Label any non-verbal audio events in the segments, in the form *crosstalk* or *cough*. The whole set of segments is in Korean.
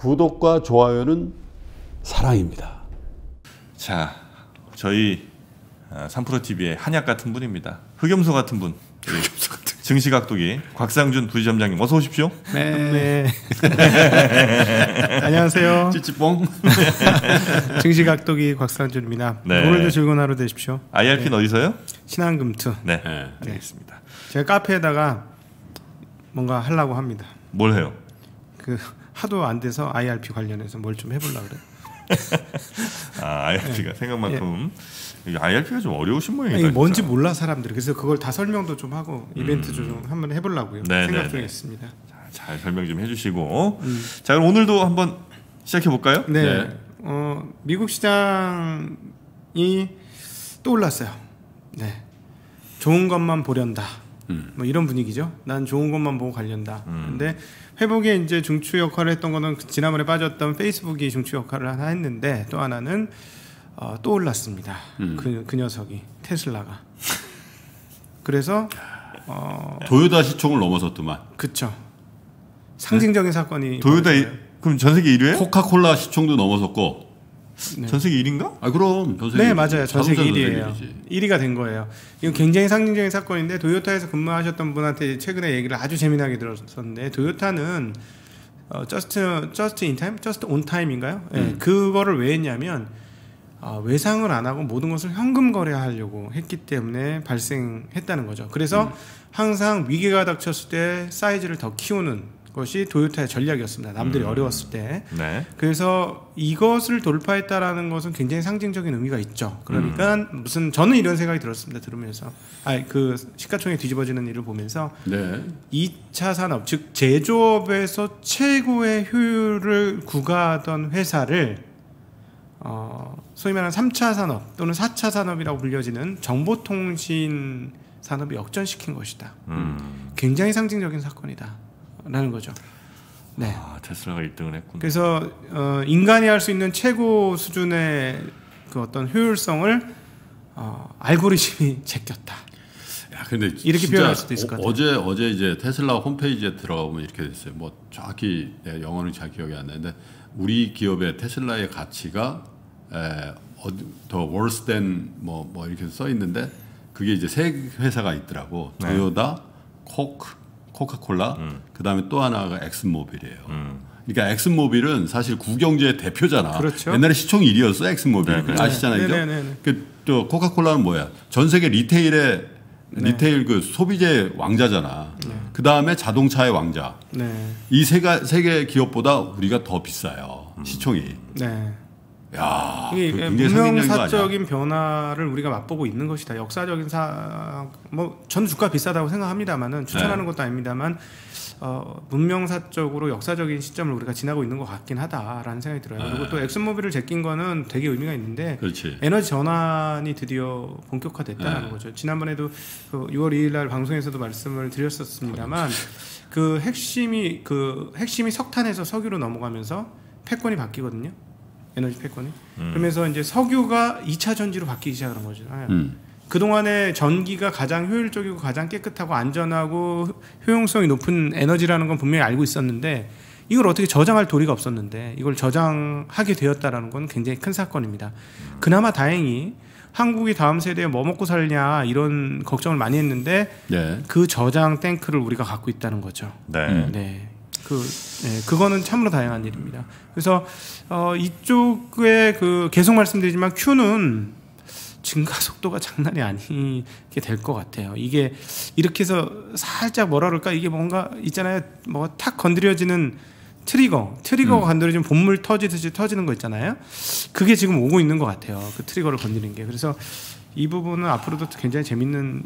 구독과 좋아요는 사랑입니다. 자, 저희 어, 3프로 TV의 한약 같은 분입니다. 흑염소 같은 분. 우리 증시각도기 곽상준 부지점장님 어서 오십시오. 네. *laughs* 안녕하세요. 찌찌뽕. *laughs* 증시각도기 곽상준입니다. 네. 오늘도 즐거운 하루 되십시오. IRP는 어디서요? 신한금투. 네. 네. 알겠습니다. 제가 카페에다가 뭔가 하려고 합니다. 뭘 해요? 그 하도 안 돼서 IRP 관련해서 뭘 좀 해보려고 그래. *laughs* 아, IRP가 생각만큼 이 IRP가 좀 어려우신 모양이다. 네. 이게 뭔지. 몰라 사람들이. 그래서 그걸 다 설명도 좀 하고 이벤트 좀 한번 해보려고요. 음. 네, 생각 네, 중에 네. 있습니다. 자, 잘 설명 좀 해주시고. 자, 그럼 오늘도 한번 시작해 볼까요? 네. 네. 어, 미국 시장이 또 올랐어요. 네. 좋은 것만 보련다. 뭐 이런 분위기죠. 난 좋은 것만 보고 관련다. 근데 회복에 이제 중추 역할을 했던 거는 그 지난번에 빠졌던 페이스북이 중추 역할을 하나 했는데 또 하나는 어, 또 올랐습니다. 그, 그 녀석이 테슬라가. 그래서 어, 도요타 시총을 넘어섰더만. 그쵸. 상징적인 사건이 도요타 이. 그럼 전 세계 1위에? 코카콜라 시총도 넘어섰고. 네. 전 세계 1위인가? 아 그럼 전 세계 네 맞아요 전 세계 자동차 1위예요. 전 1위가 된 거예요. 이건 굉장히 상징적인 사건인데 도요타에서 근무하셨던 분한테 최근에 얘기를 아주 재미나게 들었었는데 도요타는 어, just just in time, just on time인가요? 예, 음. 그거를 왜 했냐면 어, 외상을 안 하고 모든 것을 현금 거래하려고 했기 때문에 발생했다는 거죠. 그래서 음. 항상 위기가 닥쳤을 때 사이즈를 더 키우는 것이 도요타의 전략이었습니다. 남들이 음. 어려웠을 때. 네. 그래서 이것을 돌파했다라는 것은 굉장히 상징적인 의미가 있죠. 그러니까 음. 무슨 저는 이런 생각이 들었습니다. 들으면서 아그 시가총액 뒤집어지는 일을 보면서 네. 2차 산업 즉 제조업에서 최고의 효율을 구가하던 회사를 어 소위 말하는 3차 산업 또는 4차 산업이라고 불려지는 정보통신 산업이 역전시킨 것이다. 음. 굉장히 상징적인 사건이다 라는 거죠. 네. 아, 테슬라가 1등을 했군. 그래서 어, 인간이 할 수 있는 최고 수준의 그 어떤 효율성을 어, 알고리즘이 *laughs* 제꼈다. 야, 근데 이렇게 표현할 수도 있을 것 같아요. 어, 제 어제 이제 테슬라 홈페이지에 들어가 보면 이렇게 됐어요. 뭐 정확히 예, 영어는 잘 기억이 안 나는데 우리 기업의 테슬라의 가치가 에, 어디, 더 worse than 뭐, 뭐 이렇게 써 있는데 그게 이제 세 회사가 있더라고. 네. 도요타, 코크, 코카콜라, 음. 그 다음에 또 하나가 엑슨모빌이에요. 그러니까 엑슨모빌은 사실 구경제의 대표잖아. 그렇죠. 옛날에 시총 1위였어 엑슨모빌. 네, 네. 아시잖아요. 그죠? 네, 네, 네. 그또 코카콜라는 뭐야? 전 세계 retail의 네. retail 그 소비재 왕자잖아. 그 다음에 자동차의 왕자. 네, 이 세 개 세계 기업보다 우리가 더 비싸요. 시총이. 네. 야, 이게 그 굉장히 상징적인 거 아니야? 문명사적인 변화를 우리가 맛보고 있는 것이다. 역사적인 사, 뭐 저는 주가 비싸다고 생각합니다만은 추천하는 네. 것도 아닙니다만 어, 문명사적으로 역사적인 시점을 우리가 지나고 있는 것 같긴 하다라는 생각이 들어요. 그리고 네. 또 엑슨모빌을 제낀 거는 되게 의미가 있는데 그렇지. 에너지 전환이 드디어 본격화됐다는 네. 거죠. 지난번에도 그 6월 2일 날 방송에서도 말씀을 드렸었습니다만 그 핵심이 그 핵심이 석탄에서 석유로 넘어가면서 패권이 바뀌거든요. 에너지 패권이. 그러면서 이제 석유가 2차 전지로 바뀌기 시작하는 거죠. 음. 그동안에 전기가 가장 효율적이고 가장 깨끗하고 안전하고 효용성이 높은 에너지라는 건 분명히 알고 있었는데 이걸 어떻게 저장할 도리가 없었는데 이걸 저장하게 되었다라는 건 굉장히 큰 사건입니다. 그나마 다행히 한국이 다음 세대에 뭐 먹고 살냐 이런 걱정을 많이 했는데 네. 그 저장 탱크를 우리가 갖고 있다는 거죠. 네. 음. 네. 그, 네, 그거는 참으로 다양한 일입니다. 그래서, 어, 이쪽에 그, 계속 말씀드리지만 Q는 증가 속도가 장난이 아니게 될 것 같아요. 이게 이렇게 해서 살짝 뭐라 그럴까? 이게 뭔가 있잖아요. 뭐 탁 건드려지는 trigger, trigger가 건드려지면 봇물 터지듯이 터지는 거 있잖아요. 그게 지금 오고 있는 것 같아요. 그 trigger를 건드리는 게. 그래서 이 부분은 앞으로도 굉장히 재밌는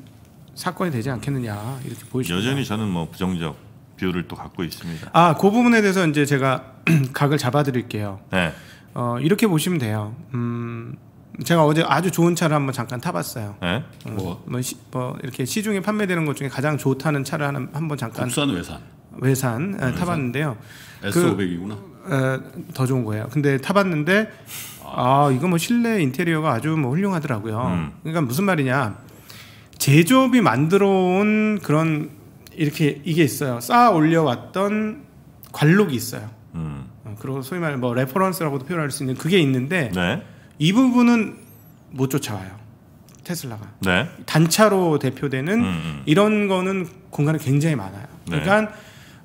사건이 되지 않겠느냐 이렇게 보이십니다. 여전히 저는 뭐 부정적 view를 또 갖고 있습니다. 아, 그 부분에 대해서 이제 제가 *clears throat* 각을 잡아드릴게요. 네. 어, 이렇게 보시면 돼요. 음, 제가 어제 아주 좋은 차를 한번 잠깐 타봤어요. 네. 뭐 뭐, 시, 뭐 이렇게 시중에 판매되는 것 중에 가장 좋다는 차를 하나, 한번 잠깐 국산 외산 외산 에, 타봤는데요. S500이구나. 에, 더 좋은 거예요. 근데 타봤는데 아 이거 뭐 실내 인테리어가 아주 뭐 훌륭하더라고요. 음. 그러니까 무슨 말이냐 제조업이 만들어온 그런 이렇게 이게 있어요. 쌓아 올려왔던 관록이 있어요. 음. 어, 그리고 소위 말해 뭐 reference라고도 표현할 수 있는 그게 있는데 네. 이 부분은 못 쫓아와요. 테슬라가 네. 단차로 대표되는 음, 음. 이런 거는 공간이 굉장히 많아요. 네. 그러니까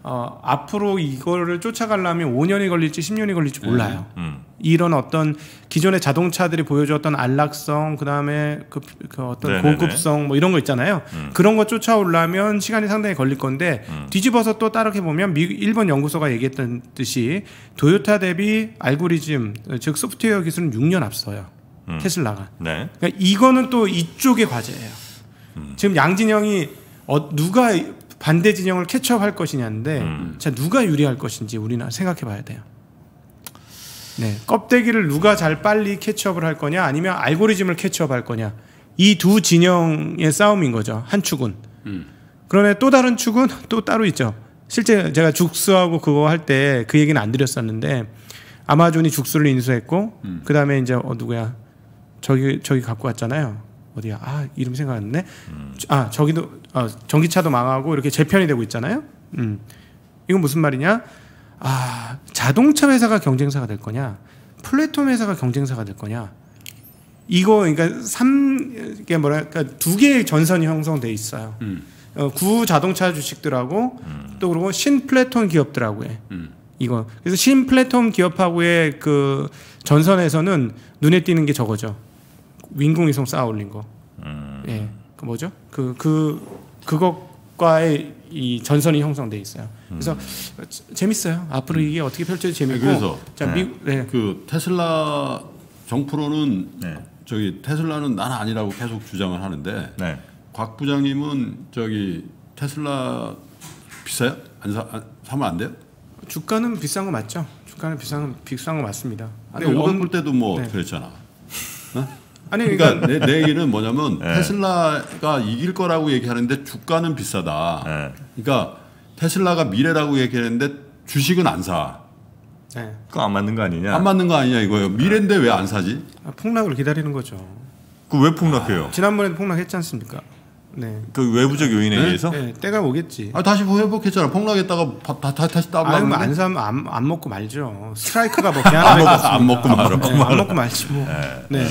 어, 앞으로 이거를 쫓아가려면 5년이 걸릴지 10년이 걸릴지 몰라요. 음. 이런 어떤 기존의 자동차들이 보여줬던 안락성, 그다음에 그, 그 어떤 네네네. 고급성 뭐 이런 거 있잖아요. 그런 거 쫓아오려면 시간이 상당히 걸릴 건데 뒤집어서 또 따르게 보면 미, 일본 연구소가 얘기했던 듯이 도요타 대비 알고리즘 즉 소프트웨어 기술은 6년 앞서요. 테슬라가. 네. 그러니까 이거는 또 이쪽의 과제예요. 지금 양진영이 어, 누가 반대 진영을 캐치업할 것이냐인데 자 누가 유리할 것인지 우리는 생각해 봐야 돼요. 네, 껍데기를 누가 잘 빨리 캐치업을 할 거냐 아니면 알고리즘을 캐치업할 거냐 이 두 진영의 싸움인 거죠 한 축은. 그러나 또 다른 축은 또 따로 있죠. 실제 제가 죽수하고 그거 할 때 그 얘기는 안 드렸었는데 아마존이 죽수를 인수했고 그 다음에 이제 어 누구야 저기 저기 갖고 왔잖아요. 어디야? 아 이름 생각 안 나네. 아 저기도 어, 전기차도 망하고 이렇게 재편이 되고 있잖아요. 음 이건 무슨 말이냐? 아 자동차 회사가 경쟁사가 될 거냐? 플랫폼 회사가 경쟁사가 될 거냐? 이거 그러니까 삼 이게 뭐랄까 두 개의 전선이 형성돼 있어요. 음. 어, 구 자동차 주식들하고 또 그리고 신 플랫폼 기업들하고의 음. 이거 그래서 신 플랫폼 기업하고의 그 전선에서는 눈에 띄는 게 저거죠. 윈공위성 쌓아 올린 거. 예, 그 뭐죠? 그 그 그것과의 이 전선이 형성돼 있어요. 그래서 재- 재밌어요. 앞으로 이게 어떻게 펼쳐질지 재밌고. 그래서 자, 네. 미, 네. 그 테슬라 정프로는 네. 저기 테슬라는 나는 아니라고 계속 주장을 하는데 네. 곽 부장님은 저기 테슬라 비싸요? 안 사, 안, 사면 안 돼요? 주가는 비싼 거 맞죠? 주가는 비싼 비싼 거 맞습니다. 아니 근데 500 엄- 불 때도 뭐 네. 그랬잖아. 아니 그러니까 그러니까 내, 내 얘기는 뭐냐면 네. 테슬라가 이길 거라고 얘기하는데 주가는 비싸다. 네. 그러니까 테슬라가 미래라고 얘기하는데 주식은 안 사. 네. 그거 안 맞는 거 아니냐? 안 맞는 거 아니냐 이거예요. 미래인데 왜 안 사지? 아, 폭락을 기다리는 거죠. 그 왜 폭락해요? 지난번에도 폭락했지 않습니까? 네. 그 외부적 요인에 네? 의해서? 네, 때가 오겠지. 아 다시 회복했잖아. 폭락했다가 바- 다, 다, 다시 아유, 따블 뭐안 사면 안, 안 먹고 말죠. 스트라이크가 뭐 *laughs* 안 개하나 먹고 안 먹고 말아. 네, 안 먹고 말지 뭐. 네.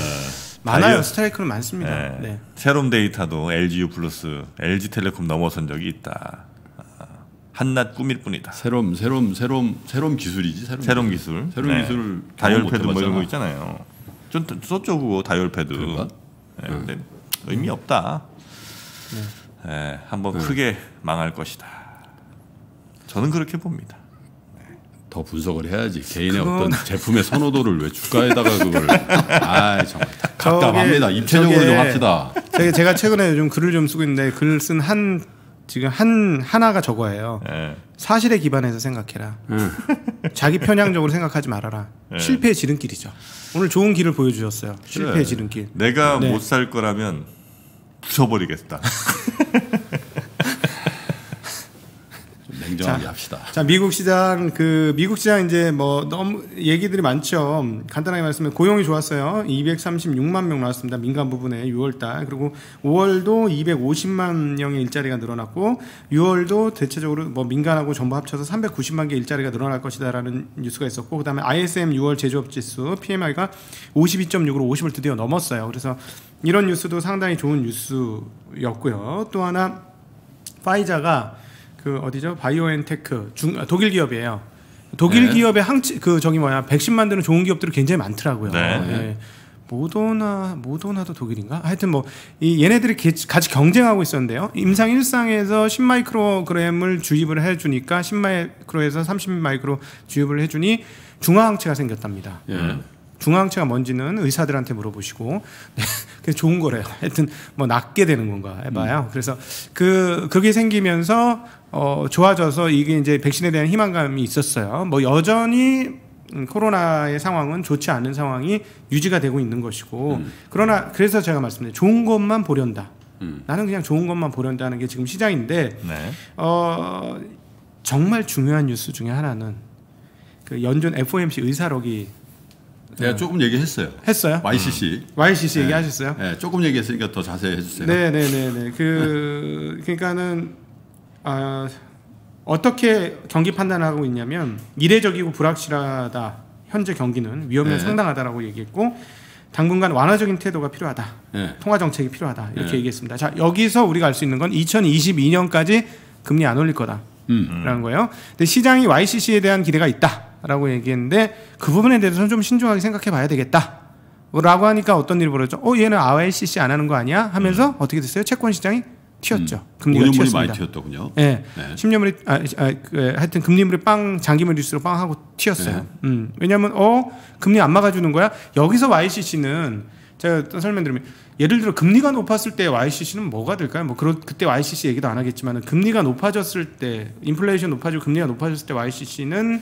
많아요. 다이어- 스트라이크는 많습니다. 네. 네. 새롬 데이터도 LGU 플러스, LG텔레콤 넘어선 적이 있다. 아, 한낱 꿈일 뿐이다. 새롬 새롬 새롬 새롬 기술이지 새롬, 새롬 기술, 새롬 네. 기술 다이얼 패드 뭐 이런 거있 있잖아요. 좀 썼죠 그거 다이얼 패드. 그런가? 네, 근데 의미 없다. 네, 한번 크게 망할 것이다. 저는 그렇게 봅니다. 더 분석을 해야지 개인의 그건- 어떤 제품의 선호도를 왜 주가에다가 그걸 *laughs* 아 정말 답답합니다 입체적으로 좀 저게- 합시다 제가, 제가 최근에 요즘 글을 좀 쓰고 있는데 글 쓴 한 지금 한 하나가 저거예요. 네. 사실에 기반해서 생각해라. 응. 자기 편향적으로 생각하지 말아라. 네. 실패의 지름길이죠. 오늘 좋은 길을 보여주셨어요. 실패의 그래. 지름길. 내가 네. 못살 거라면 부숴버리겠다. *laughs* 좀 냉정하게 자. 합시다 자 미국 시장 그 미국 시장 이제 뭐 너무 얘기들이 많죠. 간단하게 말씀드리면 고용이 좋았어요. 236만 명 나왔습니다. 민간 부분에 6월 달 그리고 5월도 250만 명의 일자리가 늘어났고 6월도 대체적으로 뭐 민간하고 정부 합쳐서 390만 개 일자리가 늘어날 것이다라는 뉴스가 있었고 그다음에 ISM 6월 제조업 지수 PMI가 52.6으로 50을 드디어 넘었어요. 그래서 이런 뉴스도 상당히 좋은 뉴스였고요. 또 하나 화이자가 그 어디죠? 바이오엔테크 중 아, 독일 기업이에요. 독일 네. 기업의 항치 그 저기 뭐야 백신 만드는 좋은 기업들이 굉장히 많더라고요. 네. 예. 모더나 모더나도 독일인가? 하여튼 뭐 이 얘네들이 개- 같이 경쟁하고 있었는데요. 임상 1상에서 10 마이크로그램을 주입을 해주니까 10 마이크로에서 30 마이크로 주입을 해주니 중화항체가 생겼답니다. 예. 중화항체가 뭔지는 의사들한테 물어보시고 *laughs* 네, 그게 좋은 거래요. *laughs* 하여튼 뭐 낫게 되는 건가 해봐요. 그래서 그 그게 생기면서 어 좋아져서 이게 이제 백신에 대한 희망감이 있었어요. 뭐 여전히 음, 코로나의 상황은 좋지 않은 상황이 유지가 되고 있는 것이고 그러나 그래서 제가 말씀드린 좋은 것만 보련다. 음. 나는 그냥 좋은 것만 보련다는 게 지금 시장인데 네. 어 정말 중요한 뉴스 중에 하나는 그 연준 FOMC 의사록이 내가 조금 얘기했어요 했어요. YCC YCC 네. 얘기하셨어요? 예, 조금 얘기했으니까 더 자세히 해주세요 네, 네, 네, 네. 그 그러니까는 아 어떻게 경기 판단하고 있냐면 이례적이고 불확실하다. 현재 경기는 위험이 네. 상당하다라고 얘기했고 당분간 완화적인 태도가 필요하다. 예. 통화 정책이 필요하다. 이렇게 네. 얘기했습니다. 자, 여기서 우리가 알 수 있는 건 2022년까지 금리 안 올릴 거다. 음. 라는 거예요. 근데 시장이 YCC에 대한 기대가 있다 라고 얘기했는데 그 부분에 대해서는 좀 신중하게 생각해 봐야 되겠다. 라고 하니까 어떤 일이 벌어졌죠? 어, 얘는 YCC 안 하는 거 아니야? 하면서 어떻게 됐어요? 채권 시장이 튀었죠. 금리가 5년물이 음. 많이 튀었습니다. 튀었더군요. 예. 네. 10년물이 아, 아 그, 하여튼 금리물이 빵 장기물일수록 빵 하고 튀었어요. 네. 음. 왜냐면 어 금리 안 막아 주는 거야. 여기서 YCC는 제가 또 설명드리면 예를 들어 금리가 높았을 때 YCC는 뭐가 될까요? 뭐 그런 그때 YCC 얘기도 안 하겠지만은 금리가 높아졌을 때 인플레이션 높아지고 금리가 높아졌을 때 YCC는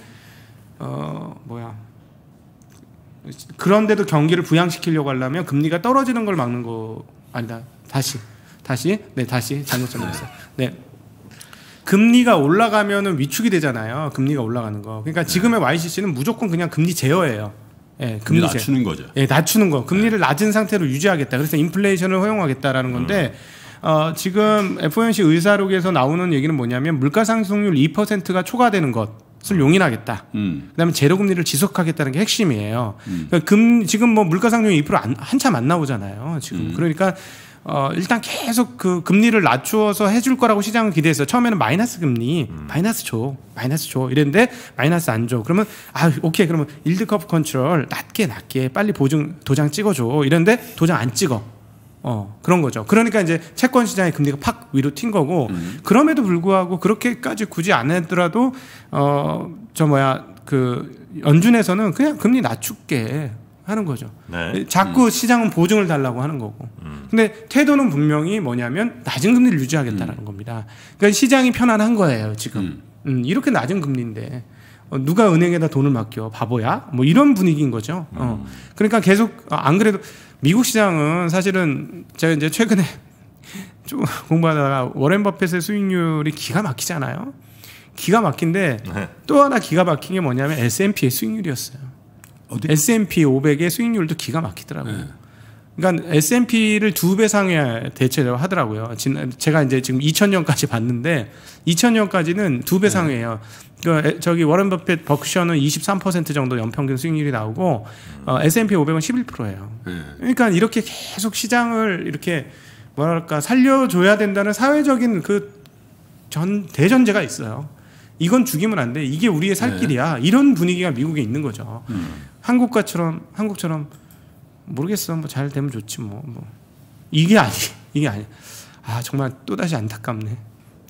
어 뭐야 그런데도 경기를 부양시키려고 하려면 금리가 떨어지는 걸 막는 거 아니다. 다시 다시 네 다시 잘못 설명했어요. 네. 금리가 올라가면은 위축이 되잖아요. 금리가 올라가는 거. 그러니까 지금의 YCC는 무조건 그냥 금리 제어예요. 예, 금리. 낮추는 거죠. 예, 낮추는 거. 금리를 낮은 상태로 유지하겠다. 그래서 인플레이션을 허용하겠다라는 건데 어, 지금 FOMC 의사록에서 나오는 얘기는 뭐냐면 물가 상승률 2%가 초과되는 것 을 용인하겠다. 음. 그다음에 제로 금리를 지속하겠다는 게 핵심이에요. 그러니까 금 지금 뭐 물가 상승률 2% 안, 한참 안 나오잖아요. 지금 그러니까 어 일단 계속 그 금리를 낮추어서 해줄 거라고 시장은 기대했어요. 처음에는 마이너스 금리, 마이너스 줘, 마이너스 줘 이랬는데 마이너스 안 줘. 그러면 아 오케이 그러면 yield curve control 낮게 낮게 빨리 보증 도장 찍어줘 이랬는데 도장 안 찍어. 어 그런 거죠. 그러니까 이제 채권 시장의 금리가 팍 위로 튄 거고 그럼에도 불구하고 그렇게까지 굳이 안 하더라도 어 저 뭐야 그 연준에서는 그냥 금리 낮출게 하는 거죠. 네. 자꾸 시장은 보증을 달라고 하는 거고. 근데 태도는 분명히 뭐냐면 낮은 금리를 유지하겠다는 겁니다. 그러니까 시장이 편안한 거예요 지금. 음, 이렇게 낮은 금리인데 어, 누가 은행에다 돈을 맡겨 바보야? 뭐 이런 분위기인 거죠. 어. 그러니까 계속 어, 안 그래도 미국 시장은 사실은 제가 이제 최근에 *laughs* 좀 공부하다가 워렌 버핏의 수익률이 기가 막히잖아요. 기가 막힌데 네. 또 하나 기가 막힌 게 뭐냐면 S&P의 수익률이었어요. 어디? S&P 500의 수익률도 기가 막히더라고요. 그러니까 S&P를 두 배 상회 대체를 하더라고요. 진- 제가 이제 지금 2000년까지 *laughs* 봤는데 2000년까지는 두 배 상회예요. 그 에- 저기 워런 버핏 버크셔는 23% 정도 연평균 수익률이 나오고 어, S&P 500은 11%예요. 예. 그러니까 이렇게 계속 시장을 이렇게 뭐랄까 살려줘야 된다는 사회적인 그 전 대전제가 있어요. 이건 죽이면 안 돼. 이게 우리의 살 길이야. 이런 분위기가 미국에 있는 거죠. 한국과처럼 한국처럼 모르겠어. 뭐 잘 되면 좋지 뭐. 뭐. 이게 아니. *laughs* 이게 아니. 아 정말 또 다시 안타깝네.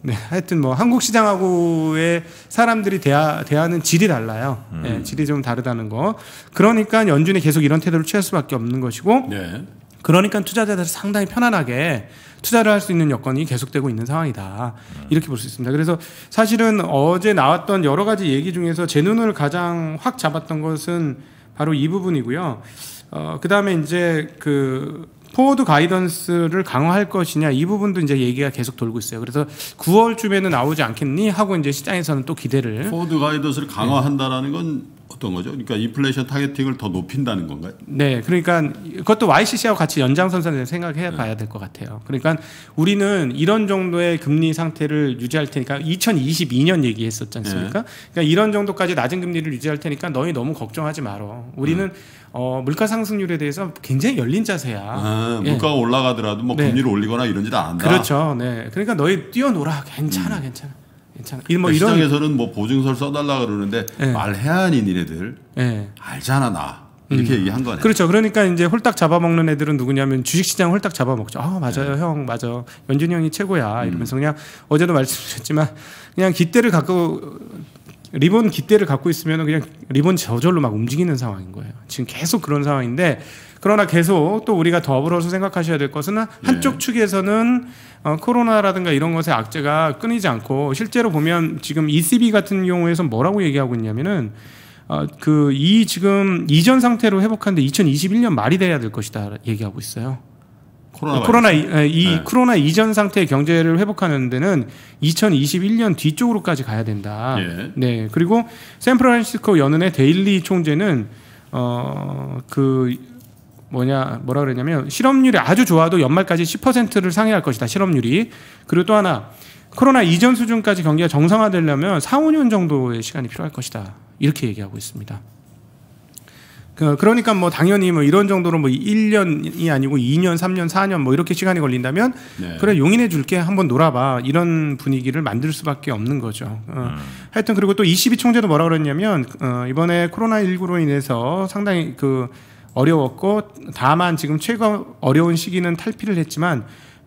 네, 하여튼 뭐 한국 시장하고의 사람들이 대하, 대하는 질이 달라요. 네, 질이 좀 다르다는 거. 그러니까 연준이 계속 이런 태도를 취할 수밖에 없는 것이고, 네. 그러니까 투자자들이 상당히 편안하게 투자를 할 수 있는 여건이 계속되고 있는 상황이다. 이렇게 볼 수 있습니다. 그래서 사실은 어제 나왔던 여러 가지 얘기 중에서 제 눈을 가장 확 잡았던 것은 바로 이 부분이고요. 어, 그 다음에 이제 그 forward guidance를 강화할 것이냐 이 부분도 이제 얘기가 계속 돌고 있어요. 그래서 9월쯤에는 나오지 않겠니 하고 이제 시장에서는 또 기대를 forward guidance를 강화한다라는 건 어떤 거죠? 그러니까 인플레이션 targeting을 더 높인다는 건가요? 네, 그러니까 이것도 YCC하고 같이 연장선상에서 생각해 봐야 될 것 같아요. 그러니까 우리는 이런 정도의 금리 상태를 유지할 테니까 2022년 얘기했었지 않습니까? 그러니까 이런 정도까지 낮은 금리를 유지할 테니까 너희 너무 걱정하지 말어. 우리는 어, 물가 상승률에 대해서 굉장히 열린 자세야. 아, 예. 물가가 올라가더라도 뭐 네. 금리를 올리거나 이런 짓 안 한다. 그렇죠. 네. 그러니까 너희 뛰어놀아. 괜찮아, 괜찮아. 괜찮아. 이뭐 그러니까 이런 시장에서는 뭐 보증서를 써달라 그러는데 네. 말해야 하니 니네들 예. 알잖아 나 이렇게 얘기한 거네. 그렇죠. 그러니까 이제 홀딱 잡아먹는 애들은 누구냐면 주식시장 홀딱 잡아먹죠. 아 맞아요, 네. 형 맞아. 연준이 형이 최고야. 음. 이러면서 그냥 어제도 말씀드렸지만 그냥 깃대를 갖고 리본 깃대를 갖고 있으면 그냥 리본 저절로 막 움직이는 상황인 거예요. 지금 계속 그런 상황인데 그러나 계속 또 우리가 더불어서 생각하셔야 될 것은 한쪽 예. 측에서는 어, 코로나라든가 이런 것의 악재가 끊이지 않고 실제로 보면 지금 ECB 같은 경우에서 뭐라고 얘기하고 있냐면은 어, 그이 지금 이전 상태로 회복하는데 2021년 말이 돼야 될 것이다 얘기하고 있어요. 코로나 코로나 이, 에, 이 네. 코로나 이전 상태의 경제를 회복하는 데는 2021년 뒤쪽으로까지 가야 된다. 예. 네. 그리고 샌프란시스코 연은의 데일리 총재는 어 그 뭐냐 뭐라 그랬냐면 실업률이 아주 좋아도 연말까지 10%를 상회할 것이다. 실업률이. 그리고 또 하나 코로나 이전 수준까지 경기가 정상화되려면 4, 5년 정도의 시간이 필요할 것이다. 이렇게 얘기하고 있습니다. 그, 그러니까 뭐 당연히 뭐 이런 정도로 뭐 1년이 아니고 2년, 3년, 4년 뭐 이렇게 시간이 걸린다면 네. 그래 용인해 줄게 한번 놀아봐 이런 분위기를 만들 수밖에 없는 거죠. 어, 하여튼 그리고 또 22 총재도 뭐라 그랬냐면 어, 이번에 코로나 19로 인해서 상당히 그 어려웠고 다만 지금 최고 어려운 시기는 탈피를 했지만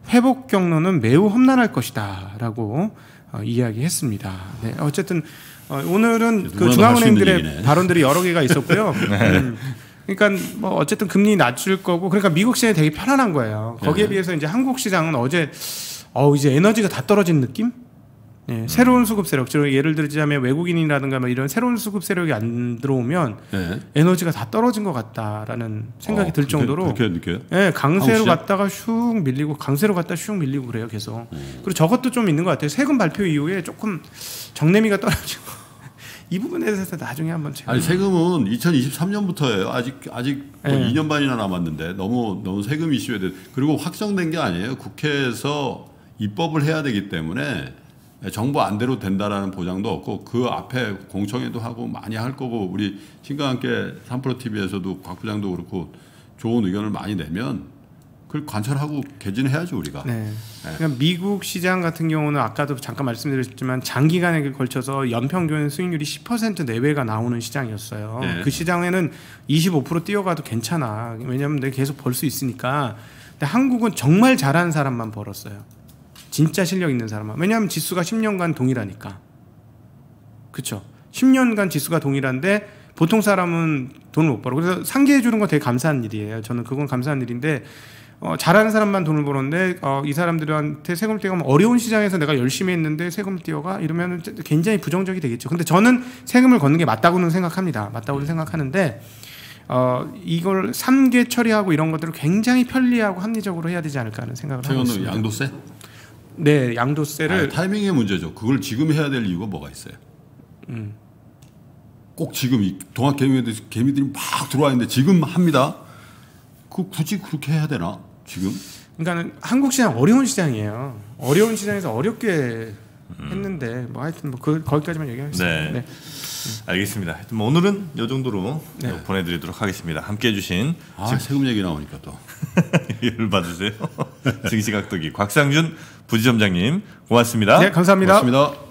회복 경로는 매우 험난할 것이다라고 어, 이야기했습니다. 네, 어쨌든 어, 오늘은 그 중앙은행들의. 발언들이 여러 개가 있었고요. *laughs* 음, 그러니까 뭐 어쨌든 금리 낮출 거고 그러니까 미국 시장이 되게 편안한 거예요. 거기에 네. 비해서 이제 한국 시장은 어제 어 이제 에너지가 다 떨어진 느낌? 네, 새로운 수급 세력, 즉 예를 들자면 외국인이라든가 뭐 이런 새로운 수급 세력이 안 들어오면 네. 에너지가 다 떨어진 것 같다라는 생각이 어, 들 그렇게- 정도로 그렇게 느껴요? 예, 강세로? 갔다가 슉 밀리고 강세로 갔다 슉 밀리고 그래요 계속. 음. 그리고 저것도 좀 있는 것 같아요. 세금 발표 이후에 조금 정내미가 떨어지고 이 부분에 대해서 나중에 한번 제가 아니 세금은 2023년부터예요. 아직 아직 뭐 네. 2년 반이나 남았는데 너무 너무 세금 이슈에 대해 그리고 확정된 게 아니에요. 국회에서 입법을 해야 되기 때문에 정부 안대로 된다라는 보장도 없고 그 앞에 공청회도 하고 많이 할 거고 우리 신과 함께 3프로 TV에서도 곽 부장도 그렇고 좋은 의견을 많이 내면 그걸 관찰하고 개진해야죠 우리가. 네. 그러니까 미국 시장 같은 경우는 아까도 잠깐 말씀드렸지만 장기간에 걸쳐서 연평균 수익률이 10% 내외가 나오는 시장이었어요. 네. 그 시장에는 25% 뛰어가도 괜찮아. 왜냐하면 내가 계속 벌 수 있으니까. 근데 한국은 정말 잘하는 사람만 벌었어요. 진짜 실력 있는 사람만. 왜냐하면 지수가 10년간 동일하니까. 그렇죠. 10년간 지수가 동일한데 보통 사람은 돈을 못 벌어. 그래서 상기해 주는 거 되게 감사한 일이에요. 저는 그건 감사한 일인데 어, 잘하는 사람만 돈을 버는데 어, 이 사람들한테 세금을 떼가면 어려운 시장에서 내가 열심히 했는데 세금을 떼어가 이러면 굉장히 부정적이 되겠죠. 근데 저는 세금을 걷는 게 맞다고는 생각합니다. 맞다고는 생각하는데 어, 이걸 삼계 처리하고 이런 것들을 굉장히 편리하고 합리적으로 해야 되지 않을까 하는 생각을 하고 있습니다. 양도세? 네, 양도세를 아니, 타이밍의 문제죠. 그걸 지금 해야 될 이유가 뭐가 있어요? 음. 꼭 지금 이 동학 개미들 개미들이 막 들어와 있는데 지금 합니다. 그 굳이 그렇게 해야 되나? 지금? 그러니까는 한국 시장 어려운 시장이에요. 어려운 시장에서 어렵게 했는데 뭐 하여튼 뭐 그, 거기까지만 얘기하겠습니다. 네. 네. 알겠습니다. 하여튼 뭐 오늘은 이 정도로 네. 보내드리도록 하겠습니다. 함께해 주신 아 세금 얘기 나오니까 또. *laughs* 열 받으세요. *laughs* 증시각도기 곽상준 부지점장님 고맙습니다. 네, 감사합니다. 고맙습니다.